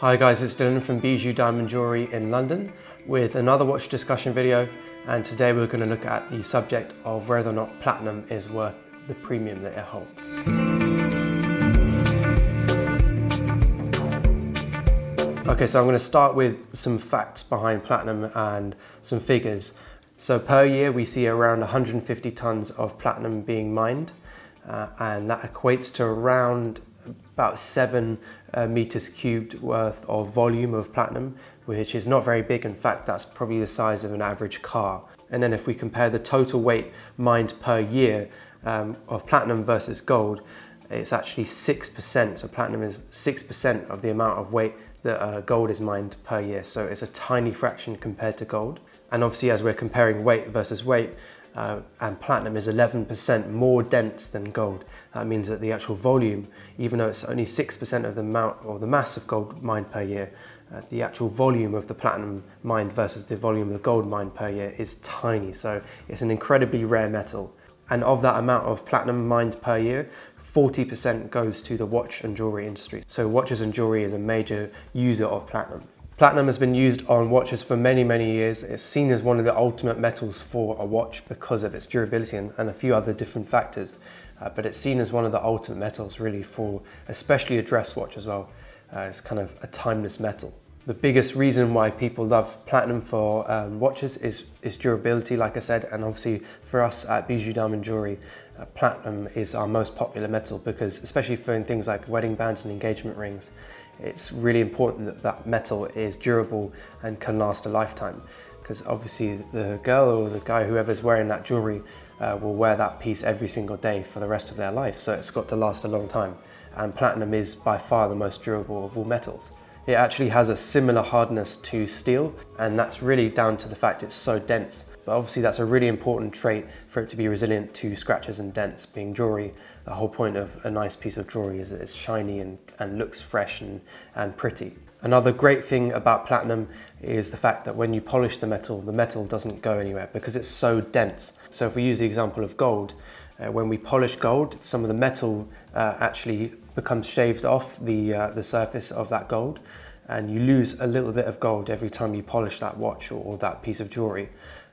Hi guys, it's Dylan from Bijou Diamond Jewelry in London with another watch discussion video and today we're going to look at the subject of whether or not platinum is worth the premium that it holds. Okay, so I'm going to start with some facts behind platinum and some figures. So per year we see around 150 tons of platinum being mined uh, and that equates to around about seven uh, meters cubed worth of volume of platinum, which is not very big. In fact, that's probably the size of an average car. And then if we compare the total weight mined per year um, of platinum versus gold, it's actually 6%. So platinum is 6% of the amount of weight that uh, gold is mined per year. So it's a tiny fraction compared to gold. And obviously as we're comparing weight versus weight, uh, and platinum is 11% more dense than gold. That means that the actual volume, even though it's only 6% of the amount or the mass of gold mined per year, uh, the actual volume of the platinum mined versus the volume of the gold mined per year is tiny. So it's an incredibly rare metal. And of that amount of platinum mined per year, 40% goes to the watch and jewelry industry. So watches and jewelry is a major user of platinum. Platinum has been used on watches for many, many years. It's seen as one of the ultimate metals for a watch because of its durability and, and a few other different factors. Uh, but it's seen as one of the ultimate metals really for especially a dress watch as well. Uh, it's kind of a timeless metal. The biggest reason why people love platinum for um, watches is, is durability, like I said, and obviously for us at Bijou Diamond Jewelry, uh, platinum is our most popular metal because especially for things like wedding bands and engagement rings, it's really important that that metal is durable and can last a lifetime because obviously the girl or the guy, whoever's wearing that jewelry, uh, will wear that piece every single day for the rest of their life. So it's got to last a long time. And platinum is by far the most durable of all metals. It actually has a similar hardness to steel, and that's really down to the fact it's so dense. But obviously that's a really important trait for it to be resilient to scratches and dents, being jewelry. The whole point of a nice piece of jewelry is that it's shiny and, and looks fresh and, and pretty. Another great thing about platinum is the fact that when you polish the metal, the metal doesn't go anywhere because it's so dense. So if we use the example of gold, uh, when we polish gold, some of the metal uh, actually becomes shaved off the, uh, the surface of that gold and you lose a little bit of gold every time you polish that watch or, or that piece of jewelry.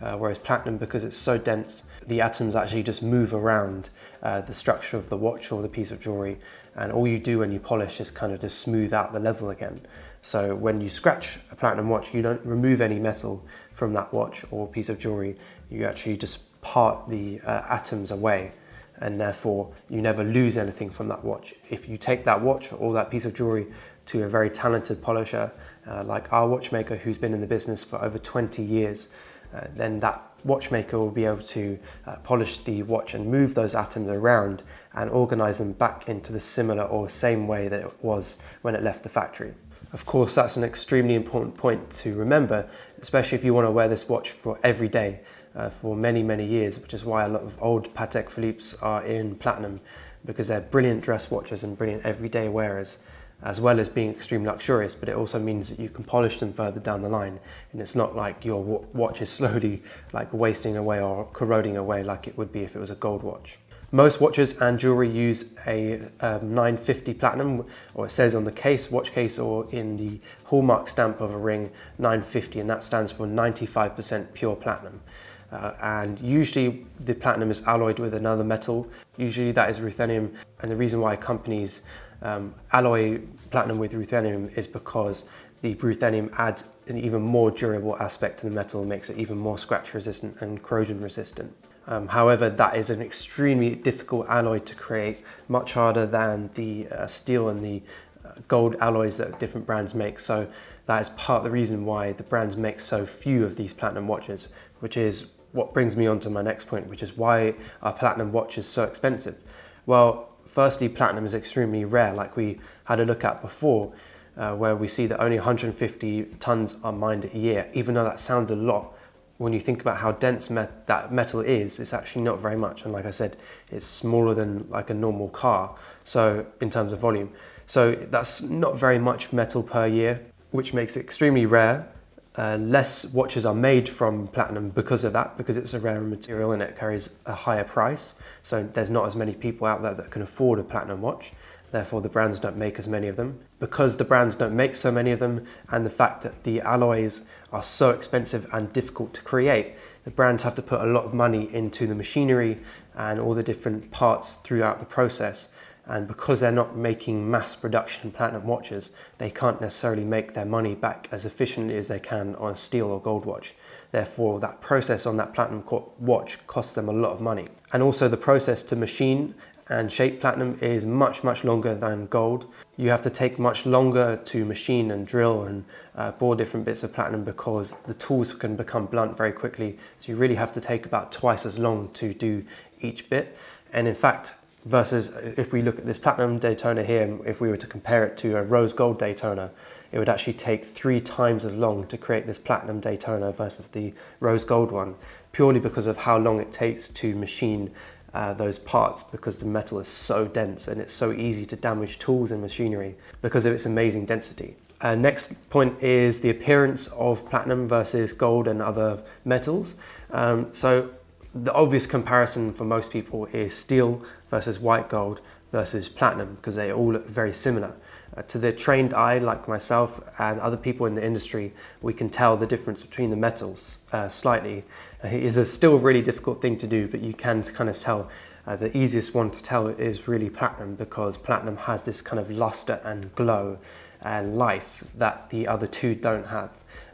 Uh, whereas platinum, because it's so dense, the atoms actually just move around uh, the structure of the watch or the piece of jewelry. And all you do when you polish is kind of just smooth out the level again. So when you scratch a platinum watch, you don't remove any metal from that watch or piece of jewelry. You actually just part the uh, atoms away and therefore you never lose anything from that watch. If you take that watch or that piece of jewelry to a very talented polisher, uh, like our watchmaker who's been in the business for over 20 years, uh, then that watchmaker will be able to uh, polish the watch and move those atoms around and organize them back into the similar or same way that it was when it left the factory. Of course, that's an extremely important point to remember, especially if you want to wear this watch for every day uh, for many, many years, which is why a lot of old Patek Philippe's are in platinum because they're brilliant dress watches and brilliant everyday wearers as well as being extremely luxurious, but it also means that you can polish them further down the line. And it's not like your watch is slowly like wasting away or corroding away like it would be if it was a gold watch. Most watches and jewelry use a um, 950 platinum, or it says on the case, watch case, or in the hallmark stamp of a ring, 950, and that stands for 95% pure platinum. Uh, and usually the platinum is alloyed with another metal. Usually that is ruthenium, and the reason why companies um, alloy platinum with ruthenium is because the ruthenium adds an even more durable aspect to the metal, and makes it even more scratch resistant and corrosion resistant. Um, however, that is an extremely difficult alloy to create, much harder than the uh, steel and the uh, gold alloys that different brands make. So that is part of the reason why the brands make so few of these platinum watches, which is what brings me on to my next point, which is why are platinum watches so expensive? Well, firstly, platinum is extremely rare, like we had a look at before, uh, where we see that only 150 tons are mined a year. Even though that sounds a lot, when you think about how dense met that metal is, it's actually not very much. And like I said, it's smaller than like a normal car. So in terms of volume, so that's not very much metal per year, which makes it extremely rare. Uh, less watches are made from platinum because of that, because it's a rare material and it carries a higher price. So there's not as many people out there that can afford a platinum watch. therefore the brands don't make as many of them. Because the brands don't make so many of them, and the fact that the alloys are so expensive and difficult to create, the brands have to put a lot of money into the machinery and all the different parts throughout the process. And because they're not making mass production platinum watches, they can't necessarily make their money back as efficiently as they can on a steel or gold watch. Therefore, that process on that platinum watch costs them a lot of money. And also the process to machine and shape platinum is much, much longer than gold. You have to take much longer to machine and drill and uh, bore different bits of platinum because the tools can become blunt very quickly. So you really have to take about twice as long to do each bit. And in fact, versus if we look at this platinum Daytona here, if we were to compare it to a rose gold Daytona, it would actually take three times as long to create this platinum Daytona versus the rose gold one, purely because of how long it takes to machine uh, those parts because the metal is so dense and it's so easy to damage tools and machinery because of its amazing density. Uh, next point is the appearance of platinum versus gold and other metals. Um, so the obvious comparison for most people is steel versus white gold versus platinum because they all look very similar. Uh, to the trained eye like myself and other people in the industry, we can tell the difference between the metals uh, slightly. Uh, it is a still really difficult thing to do, but you can kind of tell. Uh, the easiest one to tell is really platinum because platinum has this kind of luster and glow and life that the other two don't have.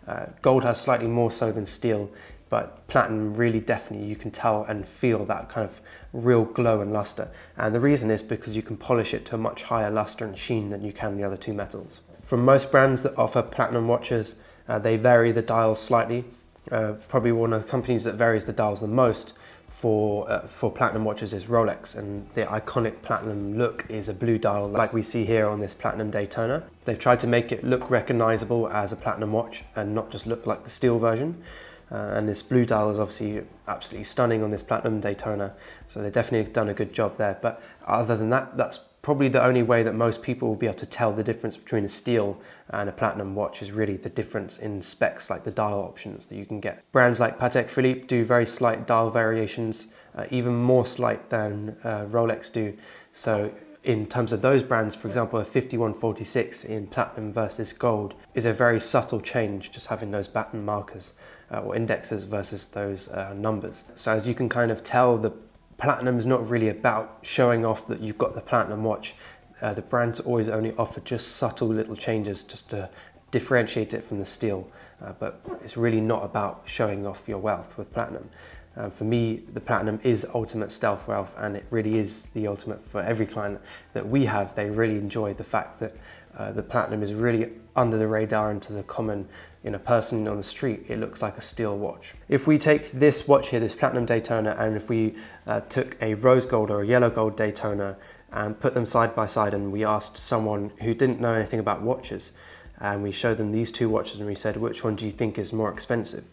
Uh, gold has slightly more so than steel but platinum really definitely you can tell and feel that kind of real glow and luster and the reason is because you can polish it to a much higher luster and sheen than you can the other two metals. From most brands that offer platinum watches uh, they vary the dials slightly uh, probably one of the companies that varies the dials the most for uh, for platinum watches is Rolex and the iconic platinum look is a blue dial like we see here on this platinum Daytona. They've tried to make it look recognizable as a platinum watch and not just look like the steel version. Uh, and this blue dial is obviously absolutely stunning on this platinum Daytona. So they've definitely done a good job there. But other than that, that's probably the only way that most people will be able to tell the difference between a steel and a platinum watch is really the difference in specs like the dial options that you can get. Brands like Patek Philippe do very slight dial variations, uh, even more slight than uh, Rolex do. So in terms of those brands, for example, a 5146 in platinum versus gold is a very subtle change, just having those baton markers uh, or indexes versus those uh, numbers. So as you can kind of tell, the platinum is not really about showing off that you've got the platinum watch. Uh, the brands always only offer just subtle little changes just to differentiate it from the steel, uh, but it's really not about showing off your wealth with platinum. Uh, for me, the platinum is ultimate stealth wealth, and it really is the ultimate for every client that we have. They really enjoy the fact that uh, the platinum is really under the radar and to the common you know, person on the street, it looks like a steel watch. If we take this watch here, this Platinum Daytona, and if we uh, took a rose gold or a yellow gold Daytona and put them side by side and we asked someone who didn't know anything about watches, and we showed them these two watches and we said, which one do you think is more expensive?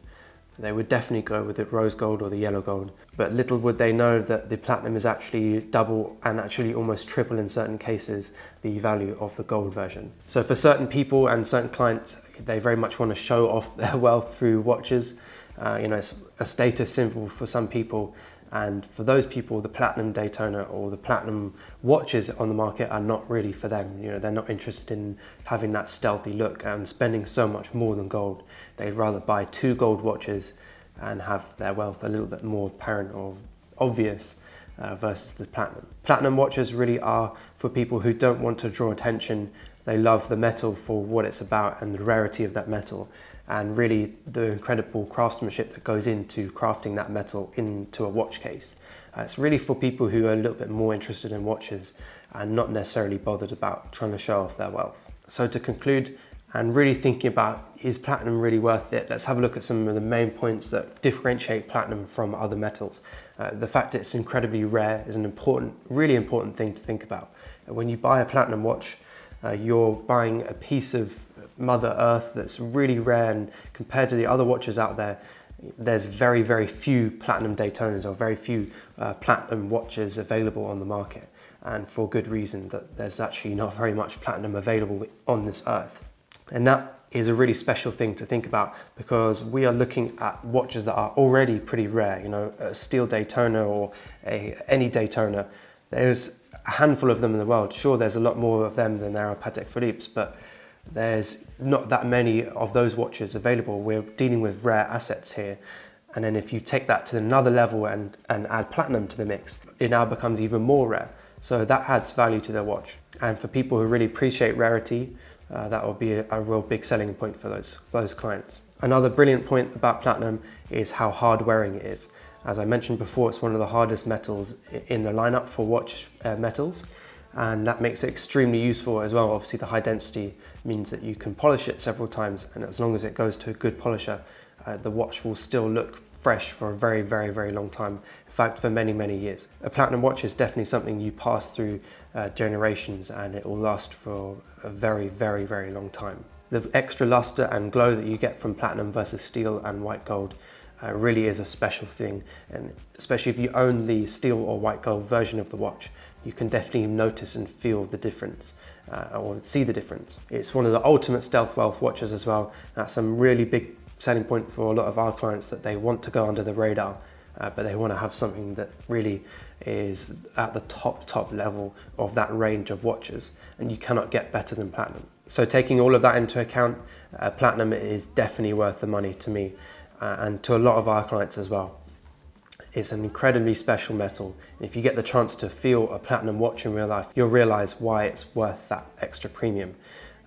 They would definitely go with the rose gold or the yellow gold. But little would they know that the platinum is actually double and actually almost triple in certain cases the value of the gold version. So for certain people and certain clients, they very much want to show off their wealth through watches. Uh, you know, it's a status symbol for some people and for those people, the platinum Daytona or the platinum watches on the market are not really for them. You know, they're not interested in having that stealthy look and spending so much more than gold. They'd rather buy two gold watches and have their wealth a little bit more apparent or obvious uh, versus the platinum. Platinum watches really are for people who don't want to draw attention. They love the metal for what it's about and the rarity of that metal and really the incredible craftsmanship that goes into crafting that metal into a watch case. Uh, it's really for people who are a little bit more interested in watches and not necessarily bothered about trying to show off their wealth. So to conclude, and really thinking about is platinum really worth it? Let's have a look at some of the main points that differentiate platinum from other metals. Uh, the fact that it's incredibly rare is an important, really important thing to think about. When you buy a platinum watch, uh, you're buying a piece of Mother Earth that's really rare and compared to the other watches out there, there's very, very few platinum Daytonas or very few uh, platinum watches available on the market. And for good reason that there's actually not very much platinum available on this earth. And that is a really special thing to think about because we are looking at watches that are already pretty rare, you know, a steel Daytona or a, any Daytona. There's a handful of them in the world. Sure, there's a lot more of them than there are Patek Philippe's, but there's not that many of those watches available. We're dealing with rare assets here. And then if you take that to another level and, and add platinum to the mix, it now becomes even more rare. So that adds value to their watch. And for people who really appreciate rarity, uh, that will be a, a, real big selling point for those, for those clients. Another brilliant point about platinum is how hard wearing it is. As I mentioned before, it's one of the hardest metals in the lineup for watch uh, metals and that makes it extremely useful as well. Obviously the high density means that you can polish it several times and as long as it goes to a good polisher, uh, the watch will still look fresh for a very, very, very long time. In fact, for many, many years. A platinum watch is definitely something you pass through uh, generations and it will last for a very, very, very long time. The extra luster and glow that you get from platinum versus steel and white gold uh, really is a special thing. And especially if you own the steel or white gold version of the watch, you can definitely notice and feel the difference uh, or see the difference. It's one of the ultimate stealth wealth watches as well. That's some really big selling point for a lot of our clients that they want to go under the radar, uh, but they want to have something that really is at the top, top level of that range of watches, and you cannot get better than platinum. So taking all of that into account, uh, platinum is definitely worth the money to me uh, and to a lot of our clients as well. It's an incredibly special metal. If you get the chance to feel a platinum watch in real life, you'll realize why it's worth that extra premium.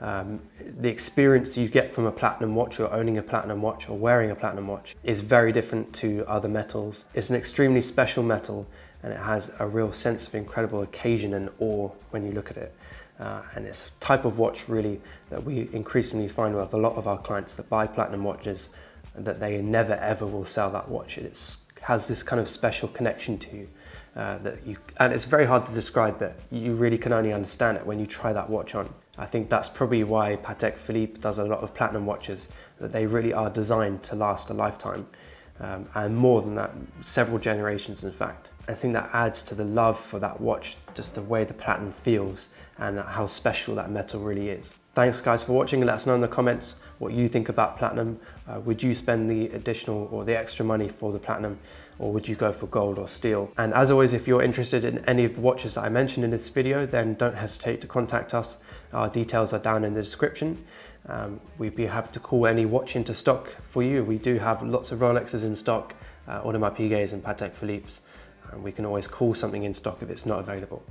Um, the experience you get from a platinum watch or owning a platinum watch or wearing a platinum watch is very different to other metals. It's an extremely special metal and it has a real sense of incredible occasion and awe when you look at it. Uh, and it's a type of watch really that we increasingly find with a lot of our clients that buy platinum watches that they never ever will sell that watch. It's has this kind of special connection to uh, that you, and it's very hard to describe, but you really can only understand it when you try that watch on. I think that's probably why Patek Philippe does a lot of platinum watches, that they really are designed to last a lifetime. Um, and more than that, several generations in fact. I think that adds to the love for that watch, just the way the platinum feels and how special that metal really is. Thanks guys for watching let us know in the comments what you think about platinum. Uh, would you spend the additional or the extra money for the platinum or would you go for gold or steel? And as always, if you're interested in any of the watches that I mentioned in this video, then don't hesitate to contact us. Our details are down in the description. Um, we'd be happy to call any watch into stock for you. We do have lots of Rolexes in stock, uh, Audemars Piguets and Patek Philippe's. And we can always call something in stock if it's not available.